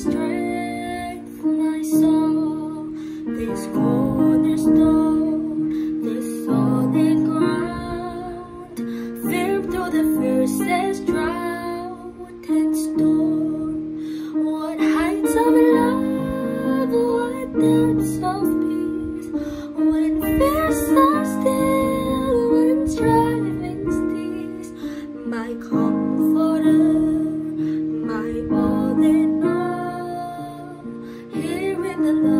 strength, my soul, this cornerstone, this solid ground, firm through the fiercest drought and storm. What heights of love, what depths of peace, what the love.